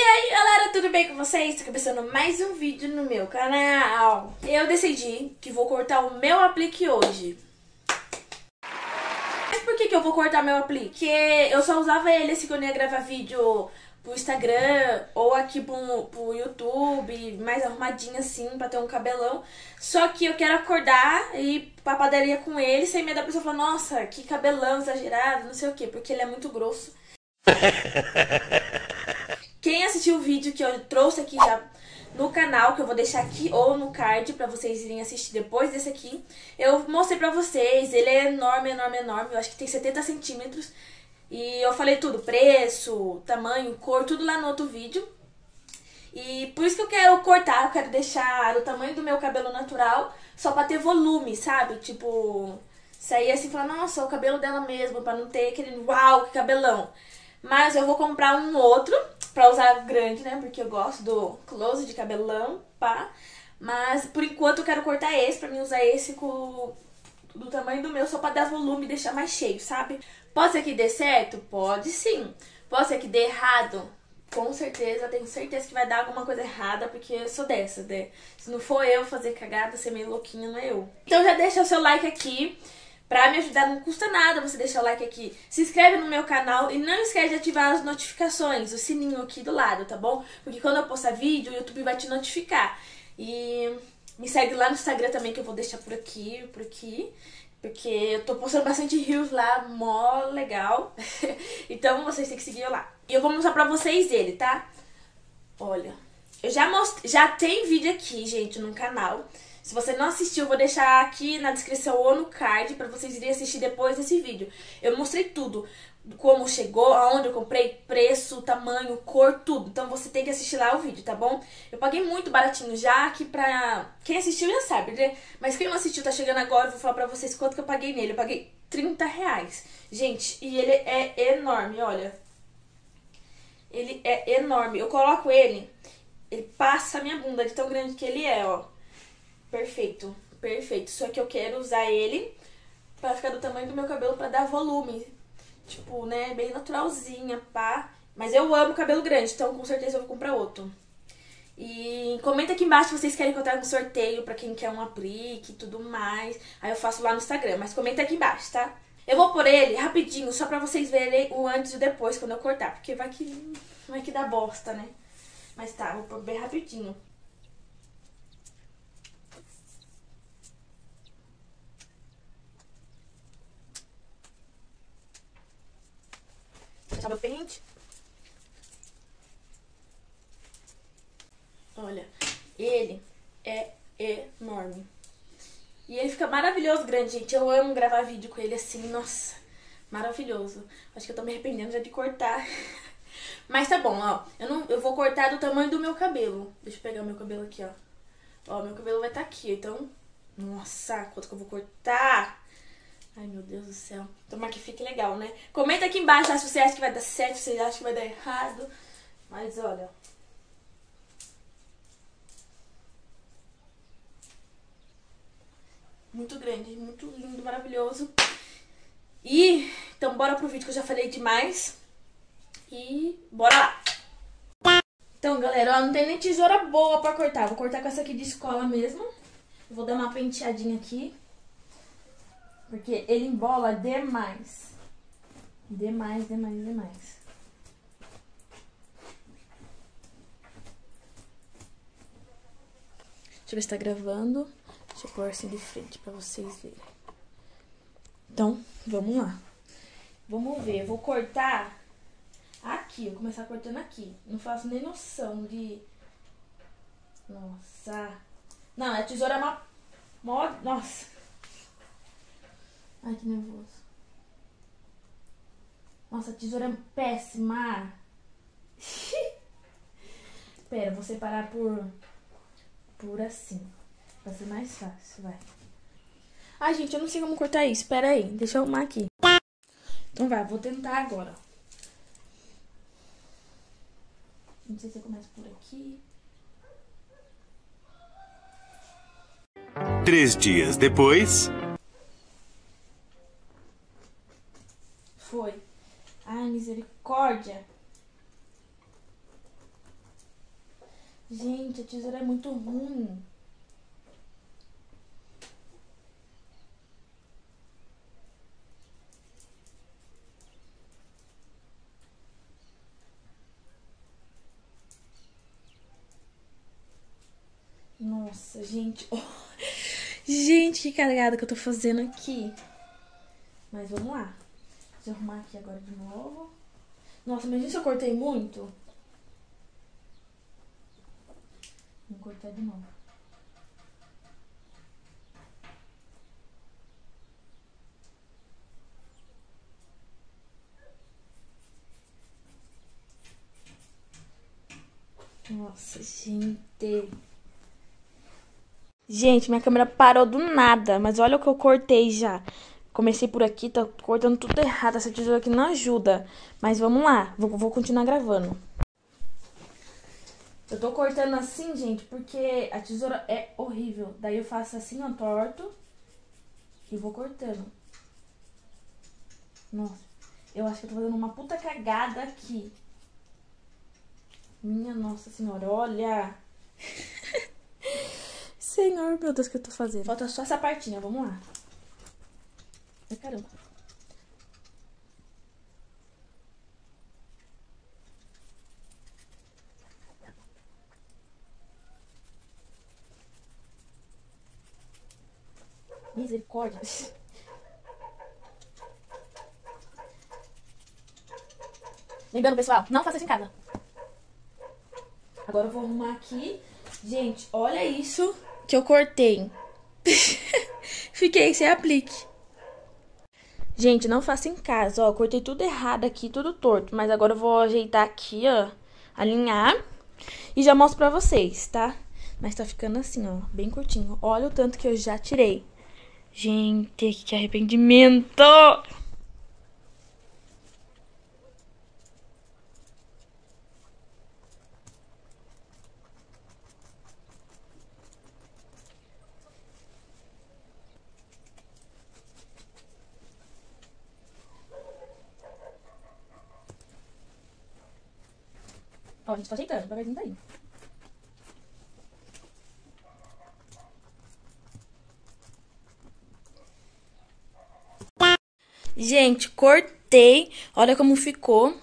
aí galera, tudo bem com vocês? Tô começando mais um vídeo no meu canal Eu decidi que vou cortar o meu aplique hoje Mas por que, que eu vou cortar meu aplique? Porque eu só usava ele assim quando eu ia gravar vídeo pro Instagram ou aqui pro, pro YouTube, mais arrumadinho assim, pra ter um cabelão. Só que eu quero acordar e ir pra padaria com ele, sem medo da pessoa falar, nossa, que cabelão exagerado, não sei o quê, porque ele é muito grosso. Quem assistiu o vídeo que eu trouxe aqui já no canal, que eu vou deixar aqui ou no card pra vocês irem assistir depois desse aqui, eu mostrei pra vocês, ele é enorme, enorme, enorme, eu acho que tem 70 centímetros. E eu falei tudo, preço, tamanho, cor, tudo lá no outro vídeo. E por isso que eu quero cortar, eu quero deixar o tamanho do meu cabelo natural, só pra ter volume, sabe? Tipo, sair assim e falar, nossa, o cabelo dela mesmo, pra não ter aquele, uau, que cabelão. Mas eu vou comprar um outro pra usar grande, né? Porque eu gosto do close de cabelão, pá. Mas por enquanto eu quero cortar esse pra mim usar esse com do tamanho do meu, só pra dar volume e deixar mais cheio, sabe? Pode ser que dê certo? Pode sim. Pode ser que dê errado? Com certeza, tenho certeza que vai dar alguma coisa errada, porque eu sou dessa, né? Se não for eu fazer cagada, ser meio louquinha, não é eu. Então já deixa o seu like aqui. Pra me ajudar, não custa nada você deixar o like aqui. Se inscreve no meu canal e não esquece de ativar as notificações, o sininho aqui do lado, tá bom? Porque quando eu postar vídeo, o YouTube vai te notificar. E me segue lá no Instagram também, que eu vou deixar por aqui, por aqui. Porque eu tô postando bastante reels lá, mó legal. então vocês têm que seguir eu lá. E eu vou mostrar pra vocês ele, tá? Olha, eu já mostrei, já tem vídeo aqui, gente, no canal. Se você não assistiu, vou deixar aqui na descrição ou no card pra vocês irem assistir depois desse vídeo. Eu mostrei tudo, como chegou, aonde eu comprei, preço, tamanho, cor, tudo. Então você tem que assistir lá o vídeo, tá bom? Eu paguei muito baratinho já aqui pra... Quem assistiu já sabe, né? Mas quem não assistiu, tá chegando agora, eu vou falar pra vocês quanto que eu paguei nele. Eu paguei 30 reais. Gente, e ele é enorme, olha. Ele é enorme. Eu coloco ele, ele passa a minha bunda de tão grande que ele é, ó. Perfeito, perfeito. Só que eu quero usar ele pra ficar do tamanho do meu cabelo pra dar volume. Tipo, né, bem naturalzinha, pá. Mas eu amo cabelo grande, então com certeza eu vou comprar outro. E comenta aqui embaixo se vocês querem que eu traga um sorteio pra quem quer um aplique e tudo mais. Aí eu faço lá no Instagram, mas comenta aqui embaixo, tá? Eu vou por ele rapidinho, só pra vocês verem o antes e o depois quando eu cortar. Porque vai que, vai que dá bosta, né? Mas tá, vou pôr bem rapidinho. Deixar meu pente. Olha, ele é enorme. E ele fica maravilhoso grande, gente. Eu amo gravar vídeo com ele assim, nossa, maravilhoso. Acho que eu tô me arrependendo já de cortar. Mas tá bom, ó. Eu, não, eu vou cortar do tamanho do meu cabelo. Deixa eu pegar o meu cabelo aqui, ó. Ó, meu cabelo vai estar tá aqui, então... Nossa, quanto que eu vou cortar? Ai, meu Deus do céu. Tomara que fique legal, né? Comenta aqui embaixo se você acha que vai dar certo, se você acha que vai dar errado. Mas olha... Muito grande, muito lindo, maravilhoso. E, então bora pro vídeo que eu já falei demais. E bora lá! Então, galera, ó, não tem nem tesoura boa pra cortar. Vou cortar com essa aqui de escola mesmo. Vou dar uma penteadinha aqui. Porque ele embola demais. Demais, demais, demais. Deixa eu ver se tá gravando. Deixa eu pôr assim de frente pra vocês verem. Então, vamos lá. Vamos ver. Eu vou cortar aqui. Vou começar cortando aqui. Não faço nem noção de... Nossa. Não, a tesoura é uma... Nossa. Ai, que nervoso. Nossa, a tesoura é péssima. Pera, vou separar por, por assim. Vai ser mais fácil, vai. Ai, gente, eu não sei como cortar isso. Pera aí, deixa eu arrumar aqui. Então vai, vou tentar agora. Não sei se eu começo por aqui. Três dias depois. Foi. Ai, misericórdia. Gente, a tesoura é muito ruim. Nossa, gente. Oh. Gente, que cagada que eu tô fazendo aqui. Mas vamos lá. Deixa eu arrumar aqui agora de novo. Nossa, mas se eu cortei muito? Vou cortar de novo. Nossa, gente. Gente, minha câmera parou do nada, mas olha o que eu cortei já. Comecei por aqui, tá cortando tudo errado. Essa tesoura aqui não ajuda. Mas vamos lá, vou, vou continuar gravando. Eu tô cortando assim, gente, porque a tesoura é horrível. Daí eu faço assim, ó, torto. E vou cortando. Nossa, eu acho que eu tô fazendo uma puta cagada aqui. Minha nossa senhora, olha. Senhor, meu Deus, o que eu tô fazendo? Falta só essa partinha, vamos lá. Ai, caramba. Misericórdia. Lembrando, pessoal, não faça isso em casa. Agora eu vou arrumar aqui. Gente, olha isso que eu cortei. Fiquei sem aplique. Gente, não faça em casa, ó. Cortei tudo errado aqui, tudo torto. Mas agora eu vou ajeitar aqui, ó. Alinhar. E já mostro pra vocês, tá? Mas tá ficando assim, ó. Bem curtinho. Olha o tanto que eu já tirei. Gente, que arrependimento! Ó, a gente tá ajeitando, devagarzinho daí. Gente, cortei. Olha como ficou.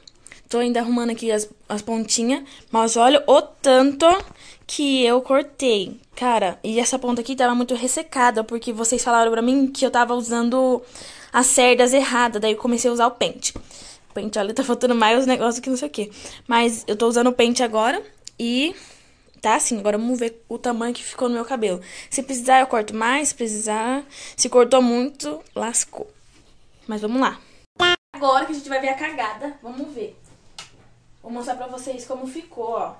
Tô ainda arrumando aqui as, as pontinhas. Mas olha o tanto que eu cortei. Cara, e essa ponta aqui tava muito ressecada. Porque vocês falaram pra mim que eu tava usando as cerdas erradas. Daí eu comecei a usar o pente pente. Olha, tá faltando mais os negócios que não sei o que. Mas eu tô usando o pente agora e tá assim. Agora vamos ver o tamanho que ficou no meu cabelo. Se precisar, eu corto mais. Se precisar, se cortou muito, lascou. Mas vamos lá. Agora que a gente vai ver a cagada, vamos ver. Vou mostrar pra vocês como ficou, ó.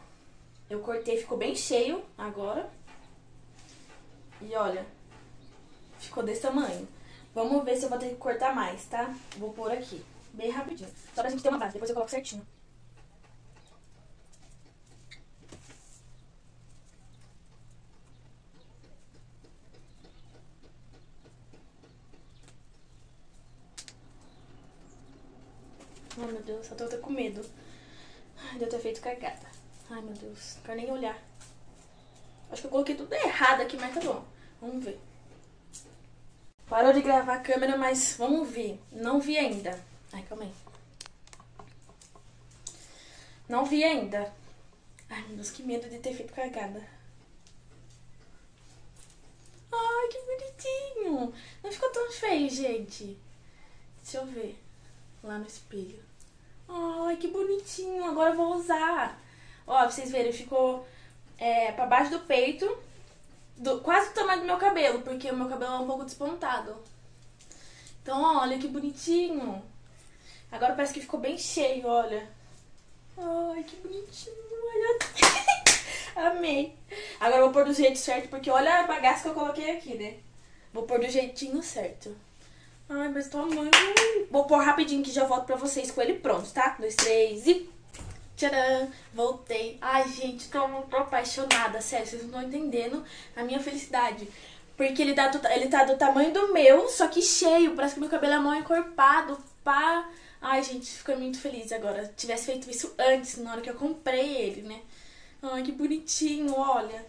Eu cortei, ficou bem cheio agora. E olha, ficou desse tamanho. Vamos ver se eu vou ter que cortar mais, tá? Vou pôr aqui bem rapidinho. Só pra gente ter uma base, depois eu coloco certinho. Ai, meu Deus, eu tô até com medo. Ai, de ter feito cagada. Ai, meu Deus, não quero nem olhar. Acho que eu coloquei tudo errado aqui, mas tá bom. Vamos ver. Parou de gravar a câmera, mas vamos ver. Não vi ainda. Ai, calma aí. Não vi ainda. Ai, meu Deus, que medo de ter feito cagada. Ai, que bonitinho. Não ficou tão feio, gente. Deixa eu ver. Lá no espelho. Ai, que bonitinho. Agora eu vou usar. Ó, pra vocês verem, ficou é, pra baixo do peito. Do, quase o tamanho do meu cabelo, porque o meu cabelo é um pouco despontado. Então, olha que bonitinho. Agora parece que ficou bem cheio, olha. Ai, que bonitinho. Olha. Amei. Agora vou pôr do jeito certo, porque olha a bagaça que eu coloquei aqui, né? Vou pôr do jeitinho certo. Ai, mas tamanho. Vou pôr rapidinho que já volto pra vocês com ele pronto, tá? Dois, três e. Tcharam! Voltei. Ai, gente, tô muito apaixonada. Sério, vocês não estão entendendo a minha felicidade. Porque ele, dá, ele tá do tamanho do meu, só que cheio. Parece que meu cabelo é mó encorpado. Pá. Ai, gente, fiquei muito feliz agora. Tivesse feito isso antes, na hora que eu comprei ele, né? Ai, que bonitinho, olha.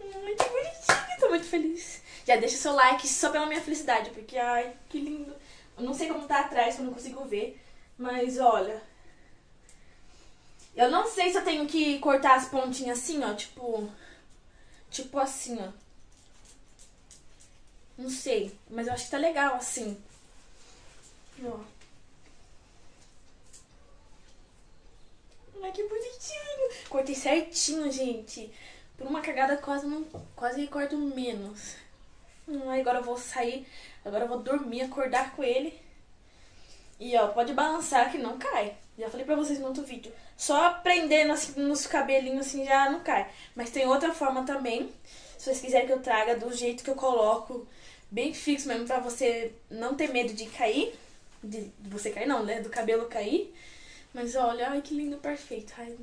Ai, que bonitinho, tô muito feliz. Já deixa seu like só pela minha felicidade, porque, ai, que lindo. Eu não sei como tá atrás, eu não consigo ver, mas olha. Eu não sei se eu tenho que cortar as pontinhas assim, ó, tipo... Tipo assim, ó. Não sei, mas eu acho que tá legal assim. Ai, que bonitinho. Cortei certinho, gente. Por uma cagada quase não, quase corto menos. Hum, agora eu vou sair, agora eu vou dormir, acordar com ele. E ó, pode balançar que não cai. Já falei pra vocês no outro vídeo. Só prendendo assim nos cabelinhos assim já não cai. Mas tem outra forma também. Se vocês quiserem que eu traga do jeito que eu coloco, bem fixo mesmo, pra você não ter medo de cair. De você cair não, né? Do cabelo cair. Mas olha, ai que lindo, perfeito. Ai,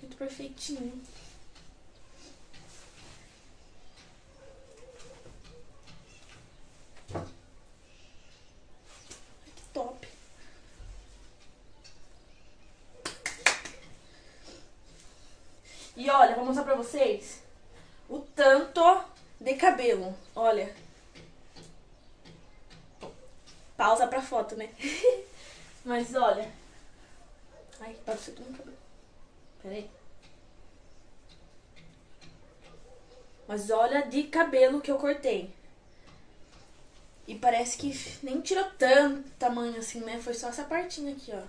muito perfeitinho. Que top. E olha, vou mostrar pra vocês o tanto de cabelo. Olha. Pausa pra foto, né? Mas olha. Ai, passou tudo no cabelo. Pera aí. Mas olha de cabelo que eu cortei. E parece que nem tirou tanto tamanho assim, né? Foi só essa partinha aqui, ó.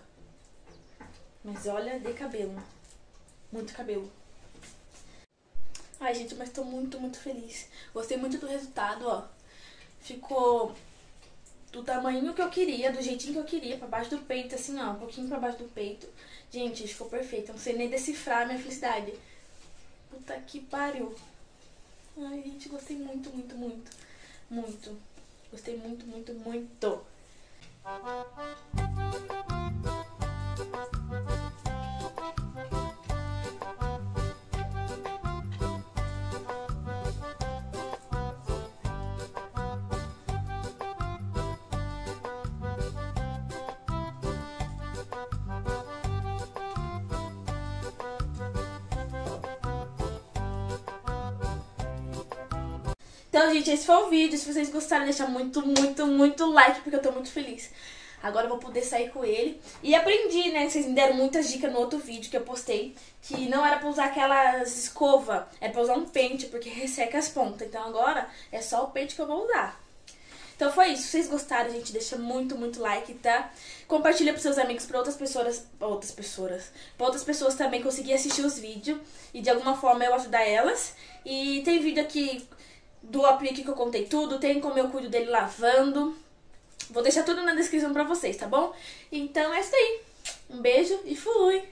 Mas olha de cabelo. Muito cabelo. Ai, gente, mas tô muito, muito feliz. Gostei muito do resultado, ó. Ficou do tamanho que eu queria, do jeitinho que eu queria, pra baixo do peito, assim, ó. Um pouquinho pra baixo do peito. Gente, ficou perfeito. Eu não sei nem decifrar a minha felicidade. Puta que pariu. Ai, gente, gostei muito, muito, muito. Muito. Gostei muito, muito, muito. Então, gente, esse foi o vídeo. Se vocês gostaram, deixa muito, muito, muito like, porque eu tô muito feliz. Agora eu vou poder sair com ele. E aprendi, né? Vocês me deram muitas dicas no outro vídeo que eu postei. Que não era pra usar aquelas escova, é pra usar um pente, porque resseca as pontas. Então agora é só o pente que eu vou usar. Então foi isso. Se vocês gostaram, gente, deixa muito, muito like, tá? Compartilha pros seus amigos, pra outras pessoas, pra outras pessoas, pra outras pessoas também conseguir assistir os vídeos e de alguma forma eu ajudar elas. E tem vídeo aqui do aplique que eu contei tudo, tem como eu cuido dele lavando. Vou deixar tudo na descrição pra vocês, tá bom? Então é isso aí. Um beijo e fui!